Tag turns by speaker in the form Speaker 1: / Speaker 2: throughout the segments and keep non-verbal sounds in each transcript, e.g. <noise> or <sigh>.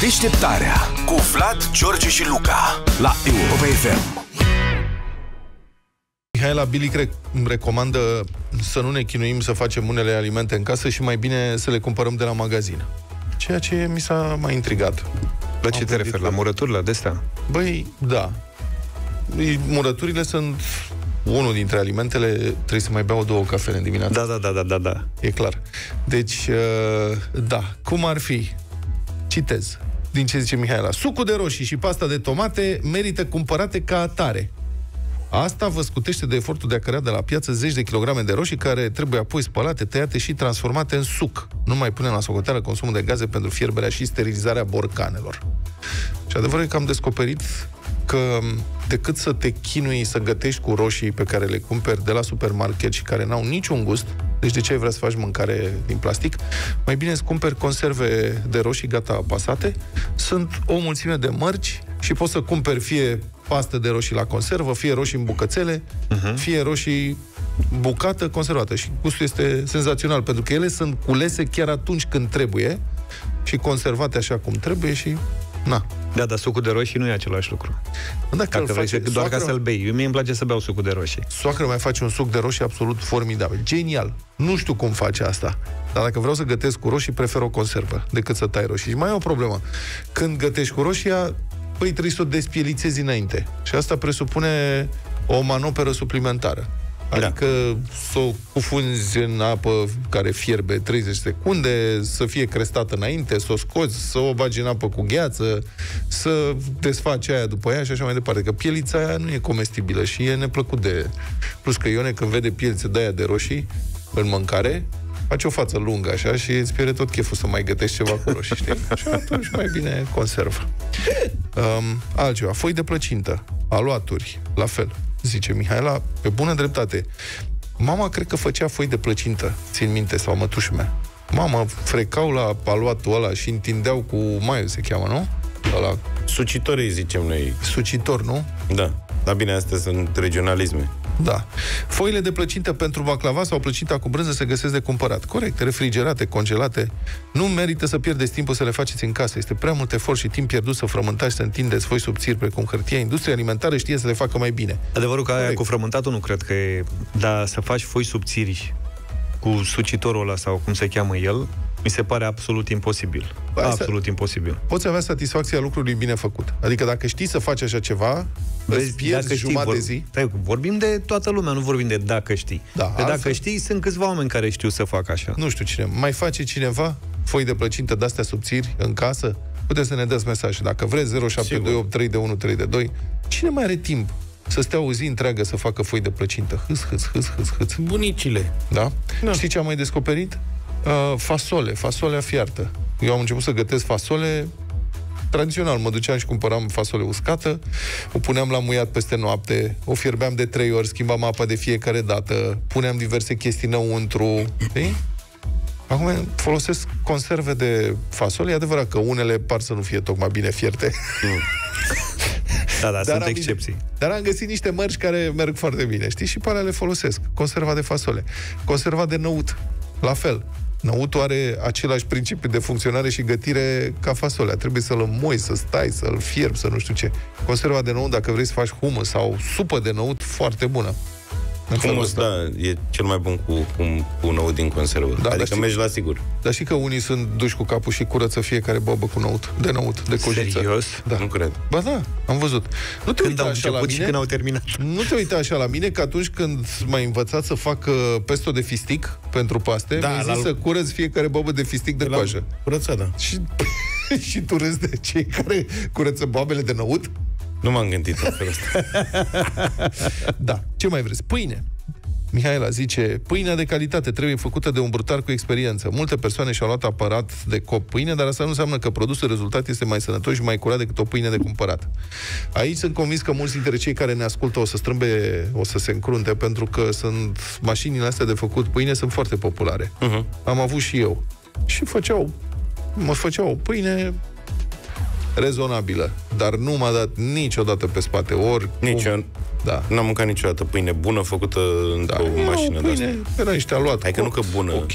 Speaker 1: Deșteptarea cu Vlad, George și Luca la Europa FM.
Speaker 2: Mihaela Bilic rec- îmi recomandă să nu ne chinuim să facem unele alimente în casă și mai bine să le cumpărăm de la magazin. Ceea ce mi s-a mai intrigat.
Speaker 3: La ce
Speaker 2: Am
Speaker 3: te
Speaker 2: gândit
Speaker 3: referi?
Speaker 2: că-
Speaker 3: La murături, la destea?
Speaker 2: Băi, da. Ei, Murăturile sunt unul dintre alimentele, trebuie să mai beau două cafele în dimineață.
Speaker 3: Da, da, da, da, da, da.
Speaker 2: E clar. Deci, uh, da, cum ar fi? Citez din ce zice Mihaela. Sucul de roșii și pasta de tomate merită cumpărate ca atare. Asta vă scutește de efortul de a cărea de la piață zeci de kilograme de roșii care trebuie apoi spălate, tăiate și transformate în suc. Nu mai punem la socoteală consumul de gaze pentru fierberea și sterilizarea borcanelor. Și adevărul e că am descoperit că decât să te chinui să gătești cu roșii pe care le cumperi de la supermarket și care n-au niciun gust, deci de ce ai vrea să faci mâncare din plastic, mai bine îți cumperi conserve de roșii gata pasate, sunt o mulțime de mărci și poți să cumperi fie pastă de roșii la conservă, fie roșii în bucățele, uh-huh. fie roșii bucată, conservată. Și gustul este senzațional, pentru că ele sunt culese chiar atunci când trebuie și conservate așa cum trebuie și Na.
Speaker 3: Da, dar sucul de roșii nu e același lucru.
Speaker 2: Dacă,
Speaker 3: Dacă vrei să, doar ca să-l bei. Eu mie îmi place să beau sucul de roșii.
Speaker 2: Soacră mai face un suc de roșii absolut formidabil. Genial. Nu știu cum face asta. Dar dacă vreau să gătesc cu roșii, prefer o conservă decât să tai roșii. Și mai e o problemă. Când gătești cu roșia, păi trebuie să o despielițezi înainte. Și asta presupune o manoperă suplimentară. Adică da. să o cufunzi în apă care fierbe 30 secunde, să fie crestată înainte, să o scoți, să o bagi în apă cu gheață, să desfaci aia după ea și așa mai departe. Că pielița aia nu e comestibilă și e neplăcut de... Plus că Ione când vede pielițe de aia de roșii în mâncare, face o față lungă așa și îți pierde tot cheful să mai gătești ceva cu roșii, știi? <laughs> Și atunci mai bine conservă. Um, altceva, foi de plăcintă, aluaturi, la fel zice Mihaela, pe bună dreptate. Mama cred că făcea foi de plăcintă, țin minte, sau mătușa mea. Mama frecau la paluatul ăla și întindeau cu maio, se cheamă, nu? Ăla.
Speaker 4: Sucitorii, zicem noi.
Speaker 2: Sucitor, nu?
Speaker 4: Da. Dar bine, astea sunt regionalisme.
Speaker 2: Da. Foile de plăcintă pentru baclava sau plăcinta cu brânză se găsesc de cumpărat. Corect, refrigerate, congelate. Nu merită să pierdeți timpul să le faceți în casă. Este prea mult efort și timp pierdut să frământați, să întindeți foi subțiri precum hârtia. Industria alimentară știe să le facă mai bine.
Speaker 3: Adevărul că aia cu frământatul nu cred că e... Dar să faci foi subțiri cu sucitorul ăla sau cum se cheamă el, mi se pare absolut imposibil. Ba, absolut să... imposibil.
Speaker 2: Poți avea satisfacția lucrului bine făcut. Adică dacă știi să faci așa ceva, Vezi, îți pierzi dacă jumătate
Speaker 3: vor...
Speaker 2: de zi.
Speaker 3: Stai, vorbim de toată lumea, nu vorbim de dacă știi.
Speaker 2: Da,
Speaker 3: pe
Speaker 2: altfel...
Speaker 3: dacă știi, sunt câțiva oameni care știu să facă așa.
Speaker 2: Nu știu cine. Mai face cineva foi de plăcintă de-astea subțiri în casă? Puteți să ne dați mesaj. Dacă vreți, 0728 3 de 1 2. Cine mai are timp să stea o zi întreagă să facă foi de plăcintă? Hâs, hâs, hâs, hâs, hâs.
Speaker 4: Bunicile.
Speaker 2: Da? da. Știi ce am mai descoperit? Uh, fasole, fasolea fiartă. Eu am început să gătesc fasole tradițional. Mă duceam și cumpăram fasole uscată, o puneam la muiat peste noapte, o fierbeam de trei ori, schimbam apa de fiecare dată, puneam diverse chestii înăuntru. Știi? Acum folosesc conserve de fasole. E adevărat că unele par să nu fie tocmai bine fierte. Mm.
Speaker 3: Da, da, dar sunt excepții.
Speaker 2: Dar am găsit niște mărci care merg foarte bine, știi? Și pe alea le folosesc. Conserva de fasole. Conserva de năut. La fel. Năutul are același principiu de funcționare și gătire ca fasolea. Trebuie să-l moi, să stai, să-l fierb, să nu știu ce. Conserva de năut, dacă vrei să faci humus sau supă de năut, foarte bună.
Speaker 4: Humus, da, e cel mai bun cu, cu, cu năut din conservă. Da, adică mergi la sigur.
Speaker 2: Dar și că unii sunt duși cu capul și curăță fiecare bobă cu năut, de năut, de cojiță.
Speaker 3: Serios?
Speaker 2: Da.
Speaker 4: Nu cred.
Speaker 2: Ba da, am văzut. Nu te
Speaker 3: când
Speaker 2: uita
Speaker 3: au
Speaker 2: așa la mine,
Speaker 3: și când au terminat.
Speaker 2: Nu te uita așa la mine, că atunci când m-ai învățat să fac pesto de fistic pentru paste, da, mi-ai zis la... să curăț fiecare bobă de fistic de, de coajă.
Speaker 4: Curăța, da.
Speaker 2: Și, <laughs> și tu râzi de cei care curăță bobele de năut?
Speaker 4: Nu m-am gândit în felul ăsta. <laughs>
Speaker 2: da. Ce mai vreți? Pâine. Mihaela zice, pâinea de calitate trebuie făcută de un brutar cu experiență. Multe persoane și-au luat aparat de cop pâine, dar asta nu înseamnă că produsul rezultat este mai sănătos și mai curat decât o pâine de cumpărat. Aici sunt convins că mulți dintre cei care ne ascultă o să strâmbe, o să se încrunte, pentru că sunt mașinile astea de făcut pâine sunt foarte populare. Uh-huh. Am avut și eu. Și făceau, mă făceau o pâine rezonabilă, dar nu m-a dat niciodată pe spate, ori...
Speaker 4: Nici eu da. N-am mâncat niciodată pâine bună făcută într-o da, mașină
Speaker 2: pâine, de Era niște aluat.
Speaker 4: Hai că nu că bună.
Speaker 2: Ok.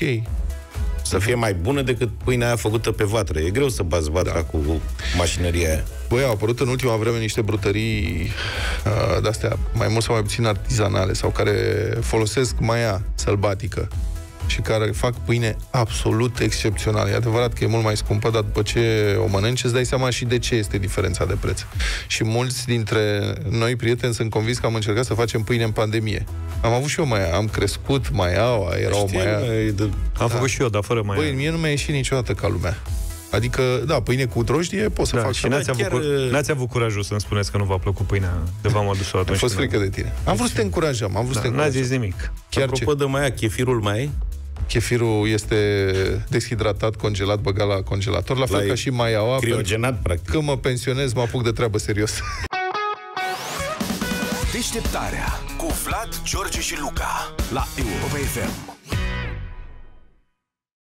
Speaker 4: să fie mai bună decât pâinea aia făcută pe vatră. E greu să bați vatra da. cu mașinăria aia.
Speaker 2: Băi, au apărut în ultima vreme niște brutării uh, de-astea, mai mult sau mai puțin artizanale, sau care folosesc maia sălbatică și care fac pâine absolut excepțională. E adevărat că e mult mai scumpă, dar după ce o mănânci, îți dai seama și de ce este diferența de preț. Și mulți dintre noi prieteni sunt convins că am încercat să facem pâine în pandemie. Am avut și eu mai am crescut mai era o mai
Speaker 3: de... Am da. făcut și eu, dar fără mai
Speaker 2: Băi, mie nu mi-a ieșit niciodată ca lumea. Adică, da, pâine cu drojdie pot să da, fac.
Speaker 3: Și n-ați avut, chiar... Uh, n-ați avut curajul să-mi spuneți că nu v-a plăcut pâinea de v-am adus-o atunci.
Speaker 2: A fost frică de tine. Am vrut să te încurajăm, am vrut da, să te
Speaker 3: încurajăm. N-a zis nimic.
Speaker 4: Chiar Apropo ce? de mai chefirul mai
Speaker 2: Chefirul este deshidratat, congelat, băgat la congelator, la fel la ca și maiaua.
Speaker 4: Criogenat, practic.
Speaker 2: Când mă pensionez, mă apuc de treabă serios.
Speaker 1: Deșteptarea cu Vlad, George și Luca la Europa FM.